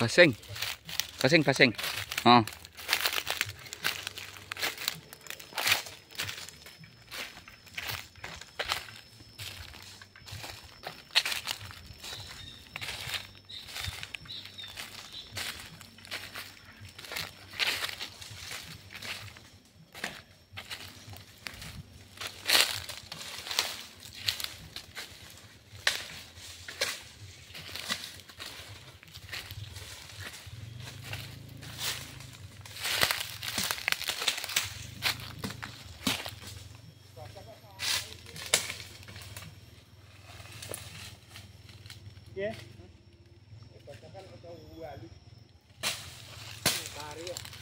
Pasing. Pasing, pasing. Oh. here.